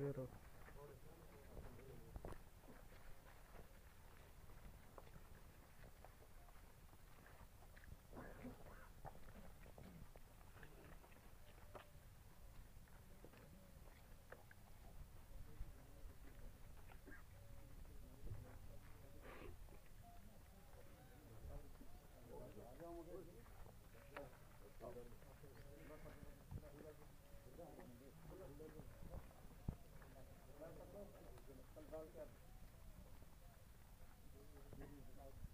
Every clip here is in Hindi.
Zero. Thank you.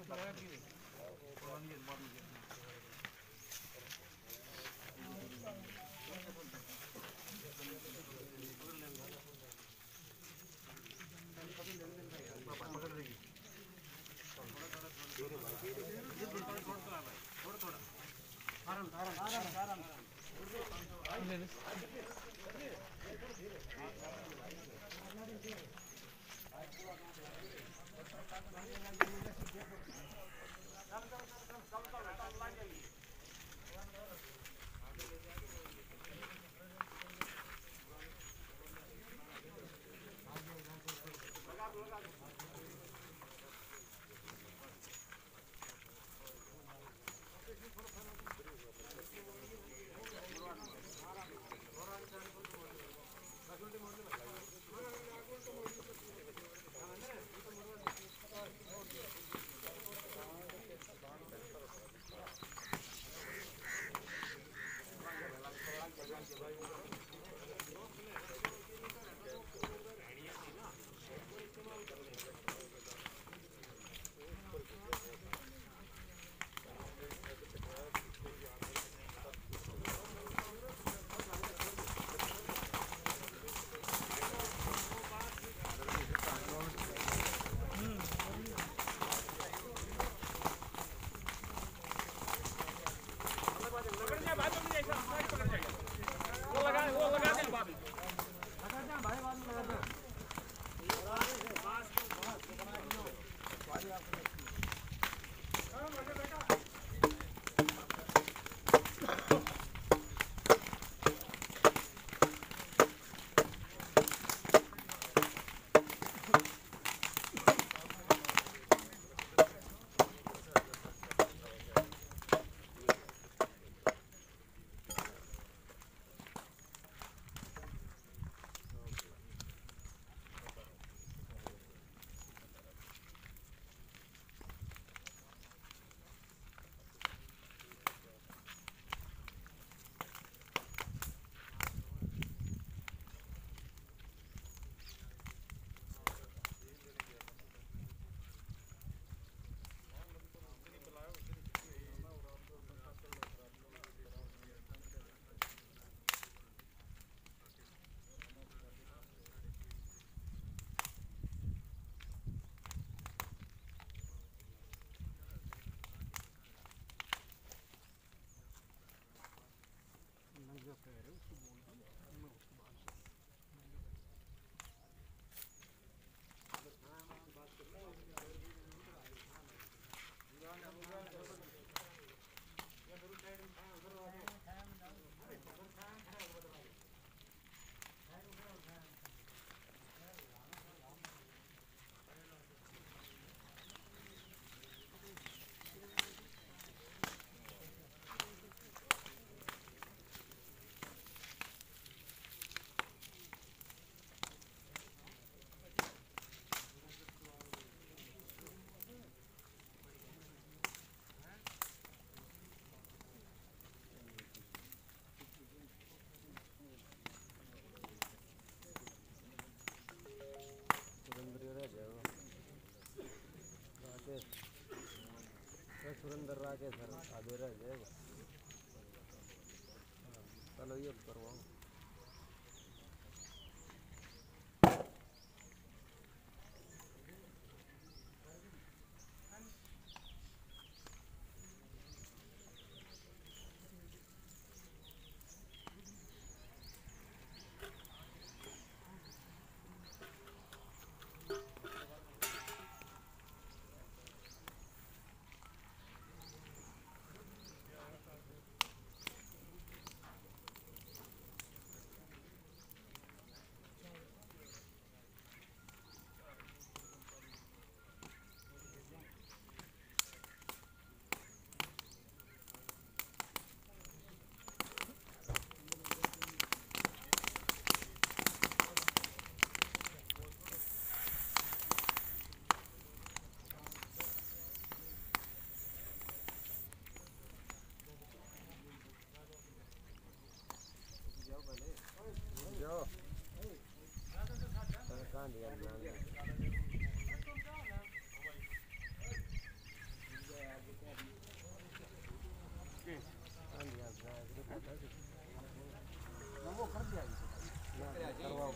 Surendra Rakesh Gracias. आधे रह River ये करवाओ सर जी हाँ चलो ये जी। वो कर दिया करवाओ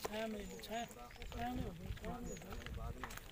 拆没拆，拆六分，拆六分。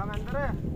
마음에 안 들어요?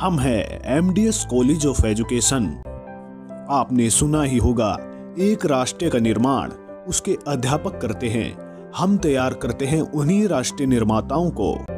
हम हैं एमडीएस कॉलेज ऑफ़ एजुकेशन आपने सुना ही होगा, एक राष्ट्र का निर्माण उसके अध्यापक करते हैं। हम तैयार करते हैं उन्हीं राष्ट्रीय निर्माताओं को।